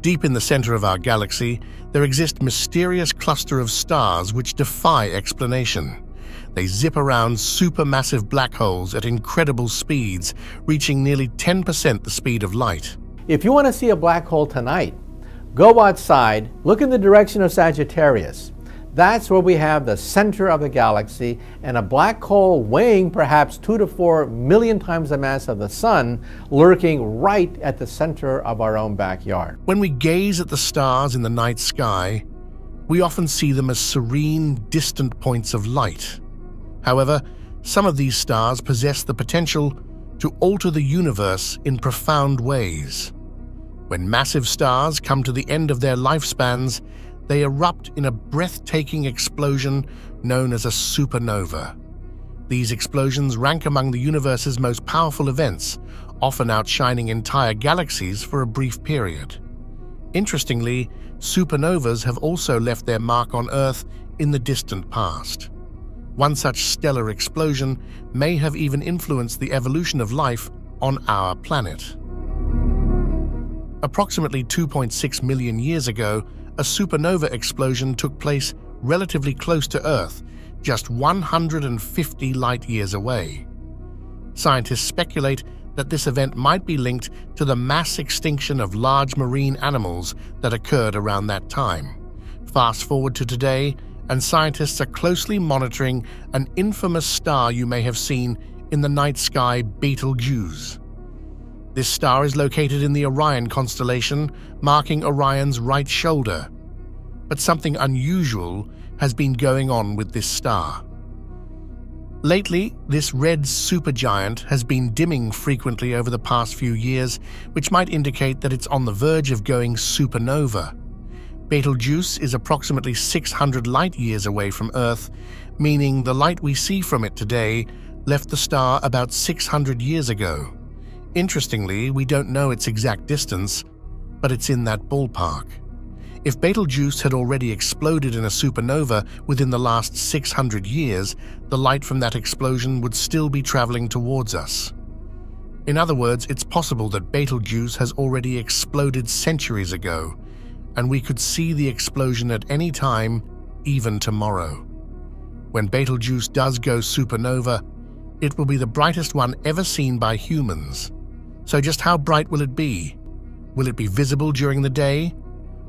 Deep in the center of our galaxy, there exist mysterious cluster of stars which defy explanation. They zip around supermassive black holes at incredible speeds, reaching nearly 10% the speed of light. If you want to see a black hole tonight, go outside, look in the direction of Sagittarius. That's where we have the center of the galaxy and a black hole weighing perhaps two to four million times the mass of the sun lurking right at the center of our own backyard. When we gaze at the stars in the night sky, we often see them as serene, distant points of light. However, some of these stars possess the potential to alter the universe in profound ways. When massive stars come to the end of their lifespans, they erupt in a breathtaking explosion known as a supernova. These explosions rank among the universe's most powerful events, often outshining entire galaxies for a brief period. Interestingly, supernovas have also left their mark on Earth in the distant past. One such stellar explosion may have even influenced the evolution of life on our planet. Approximately 2.6 million years ago, a supernova explosion took place relatively close to Earth, just 150 light-years away. Scientists speculate that this event might be linked to the mass extinction of large marine animals that occurred around that time. Fast forward to today, and scientists are closely monitoring an infamous star you may have seen in the night sky Betelgeuse. This star is located in the Orion constellation, marking Orion's right shoulder. But something unusual has been going on with this star. Lately, this red supergiant has been dimming frequently over the past few years, which might indicate that it's on the verge of going supernova. Betelgeuse is approximately 600 light-years away from Earth, meaning the light we see from it today left the star about 600 years ago. Interestingly, we don't know its exact distance, but it's in that ballpark. If Betelgeuse had already exploded in a supernova within the last 600 years, the light from that explosion would still be traveling towards us. In other words, it's possible that Betelgeuse has already exploded centuries ago, and we could see the explosion at any time, even tomorrow. When Betelgeuse does go supernova, it will be the brightest one ever seen by humans. So just how bright will it be? Will it be visible during the day?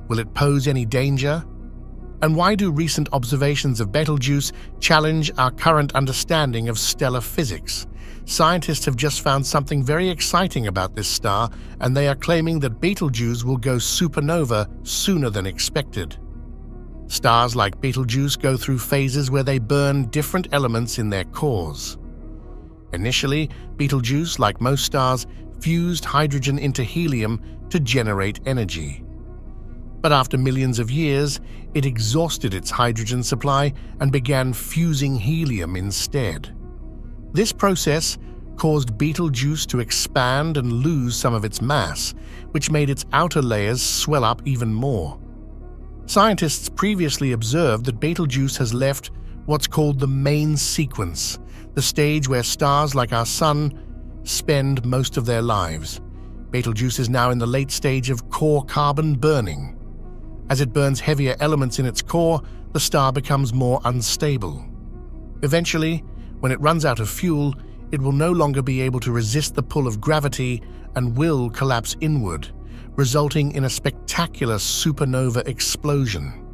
Will it pose any danger? And why do recent observations of Betelgeuse challenge our current understanding of stellar physics? Scientists have just found something very exciting about this star, and they are claiming that Betelgeuse will go supernova sooner than expected. Stars like Betelgeuse go through phases where they burn different elements in their cores. Initially, Betelgeuse, like most stars, fused hydrogen into helium to generate energy. But after millions of years, it exhausted its hydrogen supply and began fusing helium instead. This process caused Betelgeuse to expand and lose some of its mass, which made its outer layers swell up even more. Scientists previously observed that Betelgeuse has left what's called the main sequence, the stage where stars like our Sun spend most of their lives. Betelgeuse is now in the late stage of core carbon burning. As it burns heavier elements in its core, the star becomes more unstable. Eventually, when it runs out of fuel, it will no longer be able to resist the pull of gravity and will collapse inward, resulting in a spectacular supernova explosion.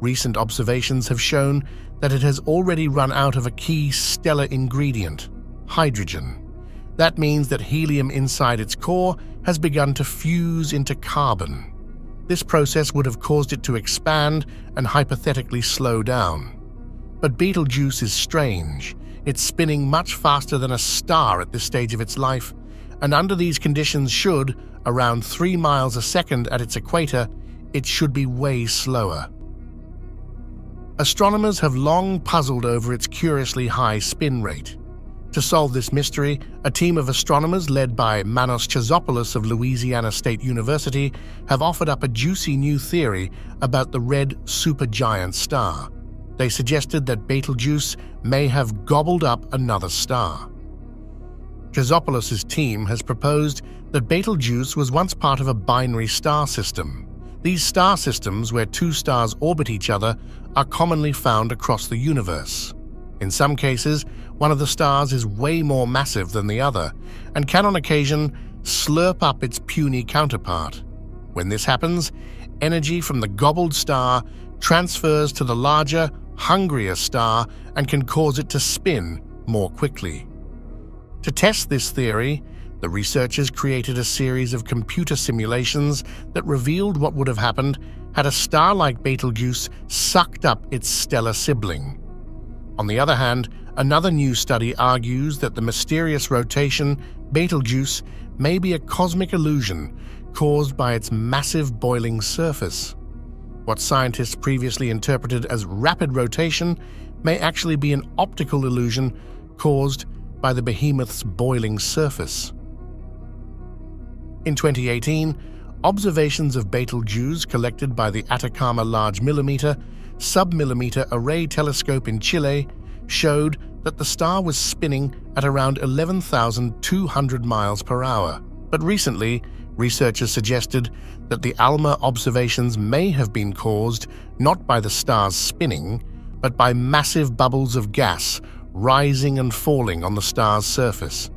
Recent observations have shown that it has already run out of a key stellar ingredient, hydrogen. That means that helium inside its core has begun to fuse into carbon. This process would have caused it to expand and hypothetically slow down. But Betelgeuse is strange. It's spinning much faster than a star at this stage of its life, and under these conditions should, around 3 miles a second at its equator, it should be way slower. Astronomers have long puzzled over its curiously high spin rate. To solve this mystery, a team of astronomers led by Manos Chatzopoulos of Louisiana State University have offered up a juicy new theory about the red supergiant star. They suggested that Betelgeuse may have gobbled up another star. Chatzopoulos' team has proposed that Betelgeuse was once part of a binary star system. These star systems, where two stars orbit each other, are commonly found across the universe. In some cases, one of the stars is way more massive than the other and can on occasion slurp up its puny counterpart. When this happens, energy from the gobbled star transfers to the larger, hungrier star and can cause it to spin more quickly. To test this theory, the researchers created a series of computer simulations that revealed what would have happened had a star like Betelgeuse sucked up its stellar sibling. On the other hand, another new study argues that the mysterious rotation Betelgeuse may be a cosmic illusion caused by its massive boiling surface. What scientists previously interpreted as rapid rotation may actually be an optical illusion caused by the behemoth's boiling surface. In 2018, observations of Betelgeuse collected by the Atacama Large Millimeter Submillimeter Array Telescope in Chile showed that the star was spinning at around 11,200 miles per hour. But recently, researchers suggested that the ALMA observations may have been caused not by the star's spinning, but by massive bubbles of gas rising and falling on the star's surface.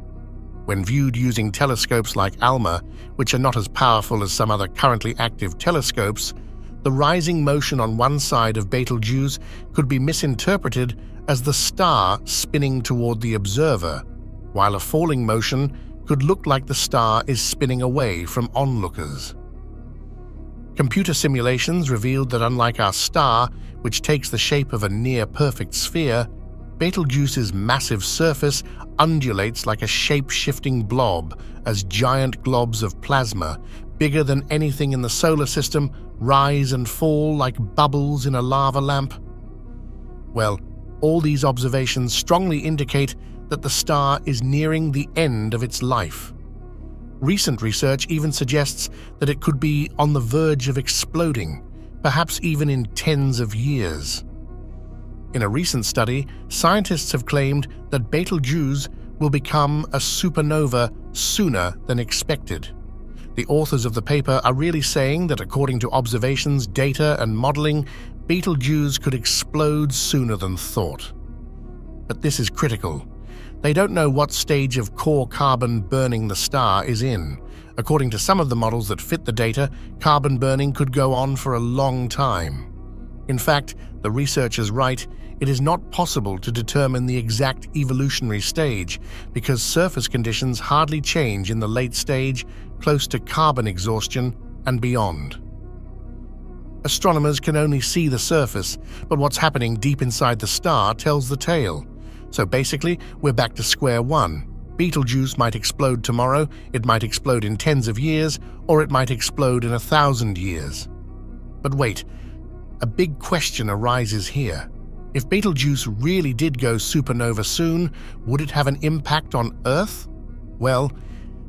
When viewed using telescopes like ALMA, which are not as powerful as some other currently active telescopes, the rising motion on one side of Betelgeuse could be misinterpreted as the star spinning toward the observer, while a falling motion could look like the star is spinning away from onlookers. Computer simulations revealed that unlike our star, which takes the shape of a near-perfect sphere, Betelgeuse's massive surface undulates like a shape-shifting blob as giant globs of plasma, bigger than anything in the solar system, rise and fall like bubbles in a lava lamp. Well, all these observations strongly indicate that the star is nearing the end of its life. Recent research even suggests that it could be on the verge of exploding, perhaps even in tens of years. In a recent study, scientists have claimed that Betelgeuse will become a supernova sooner than expected. The authors of the paper are really saying that according to observations, data, and modeling, Betelgeuse could explode sooner than thought. But this is critical. They don't know what stage of core carbon burning the star is in. According to some of the models that fit the data, carbon burning could go on for a long time. In fact, the researchers write, it is not possible to determine the exact evolutionary stage because surface conditions hardly change in the late stage, close to carbon exhaustion and beyond. Astronomers can only see the surface, but what's happening deep inside the star tells the tale. So basically, we're back to square one. Betelgeuse might explode tomorrow, it might explode in tens of years, or it might explode in a thousand years. But wait, a big question arises here. If Betelgeuse really did go supernova soon, would it have an impact on Earth? Well,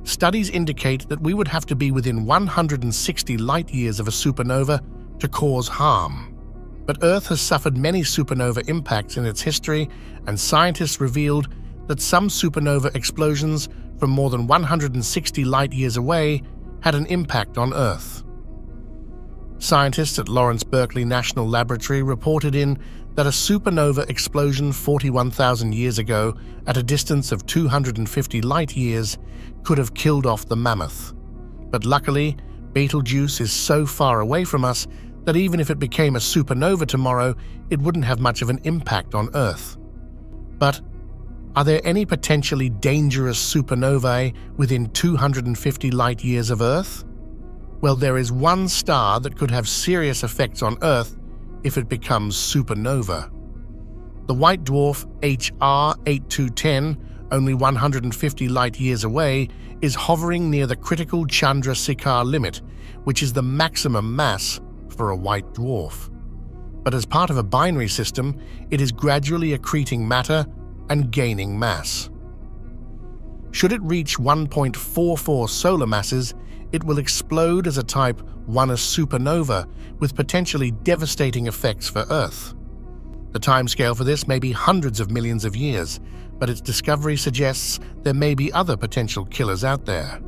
studies indicate that we would have to be within 160 light years of a supernova to cause harm. But Earth has suffered many supernova impacts in its history, and scientists revealed that some supernova explosions from more than 160 light years away had an impact on Earth. Scientists at Lawrence Berkeley National Laboratory reported in that a supernova explosion 41,000 years ago at a distance of 250 light years could have killed off the mammoth. But luckily, Betelgeuse is so far away from us that even if it became a supernova tomorrow, it wouldn't have much of an impact on Earth. But are there any potentially dangerous supernovae within 250 light years of Earth? Well, there is one star that could have serious effects on Earth if it becomes supernova. The white dwarf HR 8210, only 150 light years away, is hovering near the critical Chandra Chandrasekhar limit, which is the maximum mass for a white dwarf. But as part of a binary system, it is gradually accreting matter and gaining mass. Should it reach 1.44 solar masses, it will explode as a Type 1a supernova with potentially devastating effects for Earth. The timescale for this may be hundreds of millions of years, but its discovery suggests there may be other potential killers out there.